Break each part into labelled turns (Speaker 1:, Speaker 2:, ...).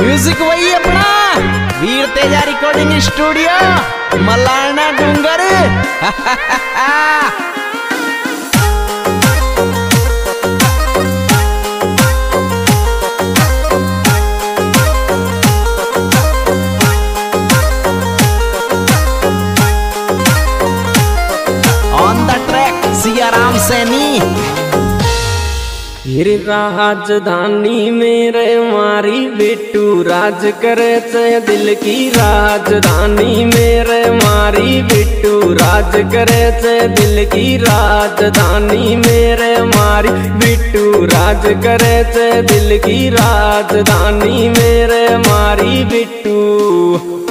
Speaker 1: Music वही अपना। Veer Teja recording studio Malana Dungar.
Speaker 2: फिर राजधानी मेरे मारी बेटू राज करे से दिल की राजधानी मेरे मारी बेटू राज करे से दिल की राजधानी मेरे मारी बिट्टू, राज करे से दिल की राजधानी मेरे मारी बिट्टू।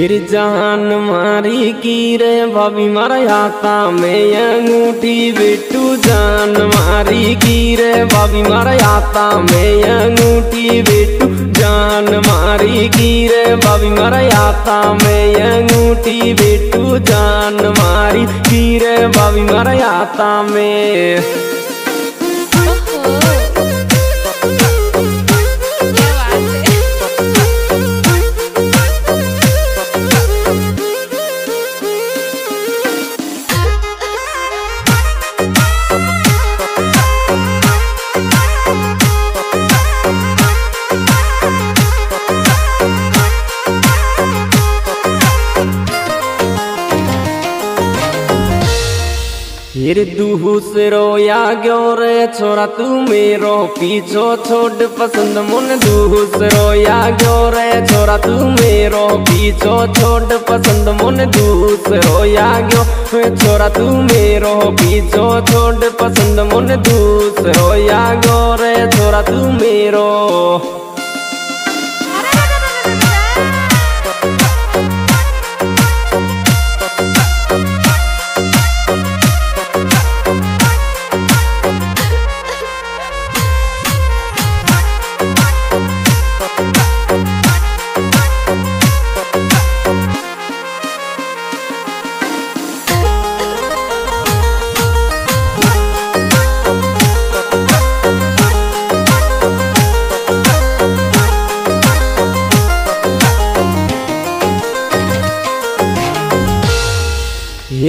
Speaker 2: हिर जान मारी की रे भाभी मरयाता में अंगूठी बिट्टू। जान मारी की रे भाभी मरयाता में अंगूठी बिट्टू। जान मारी की रे भाभी मरयाता में अंगूठी बिट्टू। जान मारी की रे भाभी मरयाता में। फिर दूसरो या गयो रे? छोरा, तू मेरो पीछो छोड़, पसंद मुन दूसरो या गयो रे? छोरा, तू मेरो पीछो छोड़, पसंद मुन दूसरो या गयो छोरा, तू मेरो पीछो छोड़, पसंद मुन दूसरो या गयो रे? छोरा, तू मेरो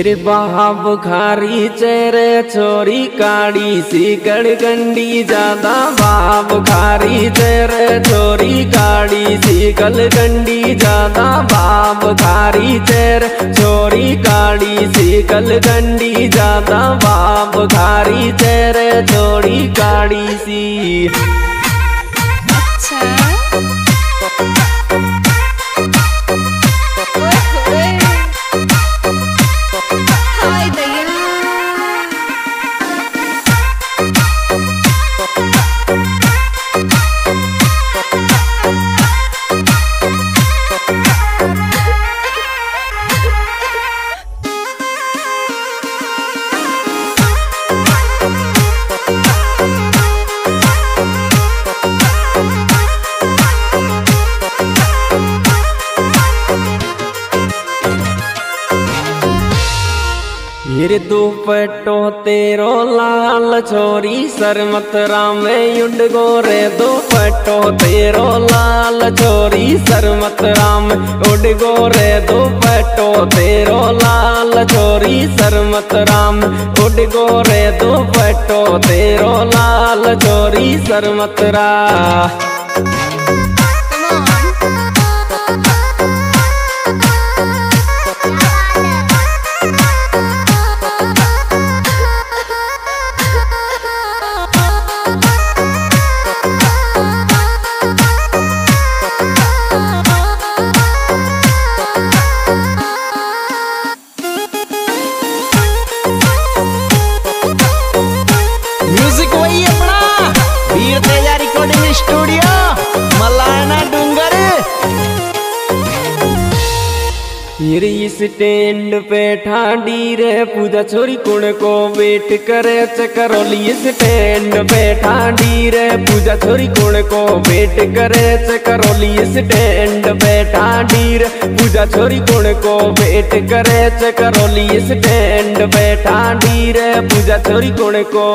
Speaker 2: हिर बाब खारी चेरे छोरी काड़ी सी गड़गंडी ज़्यादा बाब खारी चेरे छोरी काड़ी सी गलगंडी ज़्यादा बाब खारी चेर छोरी काड़ी सी गलगंडी ज़्यादा बाब खारी चेरे छोरी काड़ी सी। हिर दुपट्टो तेरो लाल छोरी सरमत राम युड गोरे। दुपट्टो तेरो लाल छोरी सरमत राम उड गोरे। दुपट्टो तेरो लाल छोरी सरमत राम उड गोरे। दुपट्टो तेरो लाल छोरी सरमत रा। स्टैंड पे ठाडी रे पूजा छोरी कुण को वेट करे चकरोली स्टैंड पे ठाडी रे पूजा छोरी कुण को वेट करे चकरोली स्टैंड पे ठाडी रे पूजा छोरी कुण को वेट करे चकरोली स्टैंड पे ठाडी रे पूजा छोरी कुण को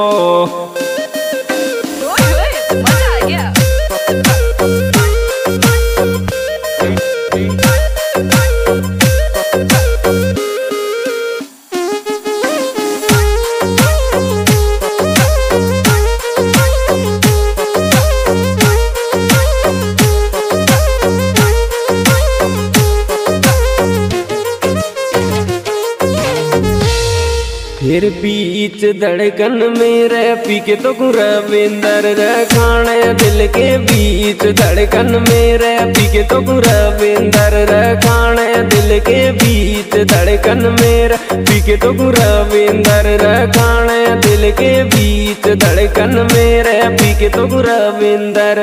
Speaker 2: फिर बीच धड़कन मेरे पी के तो रविंदर रे खाने दिल के बीच। धड़कन मेरे पी के तो रविंदर रे खाने दिल के बीच। धड़कन मेरे पी के तो रविंदर रे खाने दिल के बीच। धड़कन मेरे पी के तो रविंदर।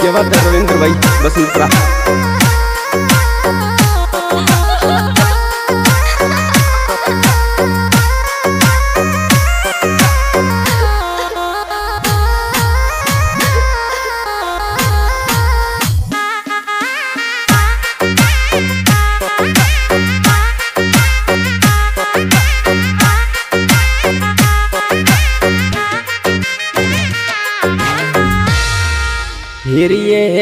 Speaker 2: क्या बात है रविंद्र भाई? बस बसंतरा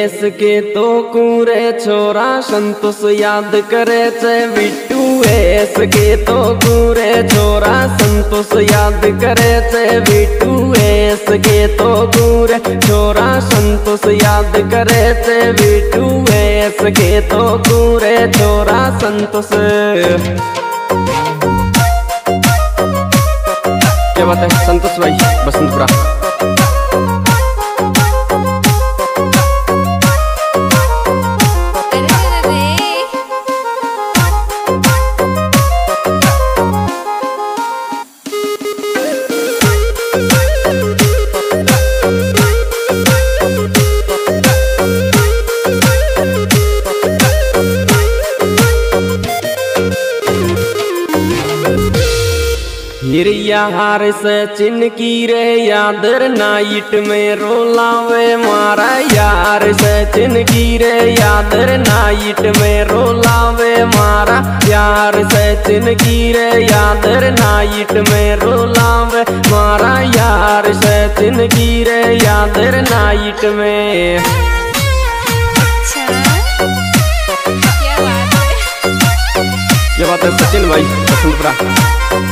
Speaker 2: हिरियस के तो कूरे छोरा संतोष याद करे चे बिट्टू एस के तो कूरे छोरा संतोष याद करे चे बिट्टू एस के तो कूरे छोरा संतोष याद करे चे बिट्टू एस के तो कूरे छोरा संतोष। क्या बात है? संतोष भाई, बसंतपुरा। फिर यार सचिन की रे यादर नाइट में रोलावे मारा। यार सचिन की रे यादर नाइट में रोलावे मारा। यार सचिन की रे यादर नाइट में रोलावे मारा। यार सचिन की रे यादर नाइट में।
Speaker 3: अच्छा।
Speaker 2: ये बात है? सचिन भाई बसंतपुरा